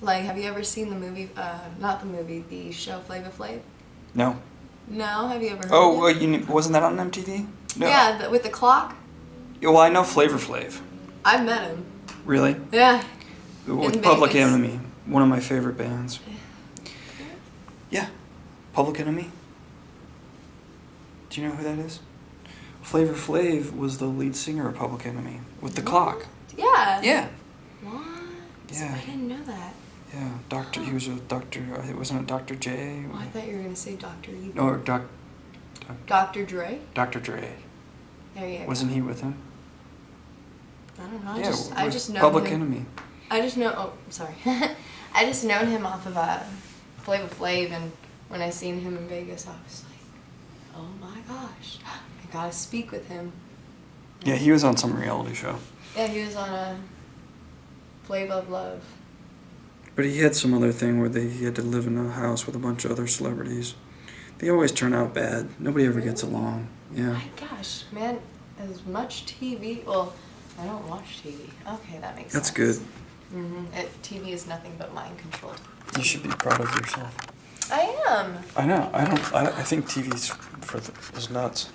Like, have you ever seen the movie? Uh, not the movie, the show Flavor Flav. No. No, have you ever heard? Oh, of well, it? you wasn't that on MTV? No. Yeah, the, with the clock. Yeah, Well, I know Flavor Flav. I met him. Really? Yeah. With In Public Vegas. Enemy, one of my favorite bands. Yeah, Public Enemy. Do you know who that is? Flavor Flav was the lead singer of Public Enemy with the clock. Yeah. Yeah, What? Yeah. I didn't know that. Yeah. Doctor. He was with Doctor. It wasn't it Doctor J. Oh, I thought you were gonna say Dr. Evil. No, or Doc. Dr. Dre. Dr. Dre. There you go. Wasn't he with him? I don't know. I yeah, just, I just know Public him. Enemy. I just know. Oh, sorry. I just known him off of uh, Flavor Flav, and when I seen him in Vegas, I was like, oh my gosh, I gotta speak with him. Yeah, he was on some reality show. Yeah, he was on a Flavor of Love. But he had some other thing where they, he had to live in a house with a bunch of other celebrities. They always turn out bad. Nobody ever gets along. Yeah. My gosh, man, as much TV. Well, I don't watch TV. Okay, that makes sense. That's sense. good. hmm It, TV is nothing but mind controlled. You should be proud of yourself. I am. I know. I don't. I, I think TV's for the, is nuts.